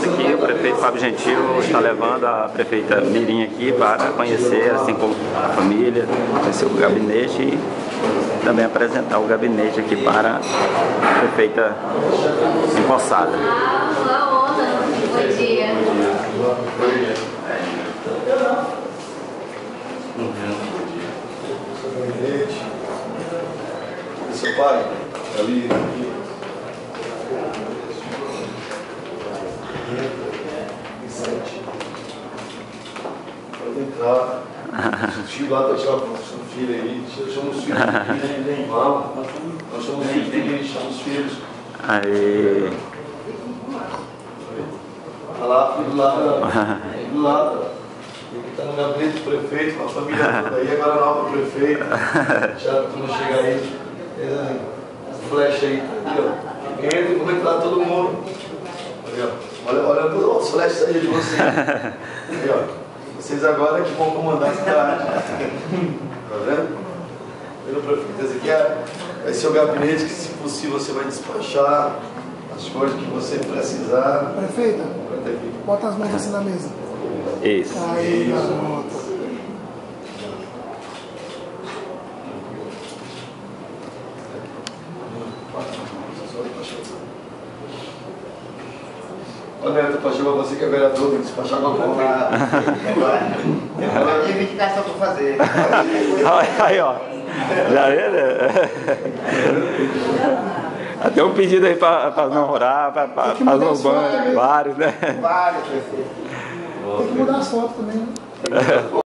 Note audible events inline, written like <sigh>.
momento aqui, o prefeito Fábio Gentil está levando a prefeita Mirim aqui para conhecer, assim como a família, conhecer o gabinete e também apresentar o gabinete aqui para a prefeita empossada. Bom dia. Seu pai? Ali. Entrar. Os filhos lá, tá tirando os filhos aí. Chama os filhos aqui. Vamos. Nós somos filhos dele, chamamos os filhos. Aí, Olha lá, filho do lado. Filho do lado. Ele está no gabinete do prefeito, com a família toda aí, agora nova prefeito. Já quando chegar aí, é, flecha aí, aqui, ó. Entra e como entrar todo mundo. Olha, ó. olha, olha os flechas aí de vocês. Aí, ó. Vocês agora que vão comandar a cidade. Tá vendo? Pelo prefeito, esse aqui é, vai ser o gabinete que, se possível, você vai despachar as coisas que você precisar. Prefeita, bota as mãos assim na mesa. isso. Aí, garoto. Ô Neto, para chegar você que é vereador, que despachar com a mão. Agora tem reivindicação para fazer. Aí, ó. Já vê, né? Até um pedido aí para não orar, para fazer um banho, vários, né? Vários, prefeito. Tem que mudar as fotos também, né? <laughs>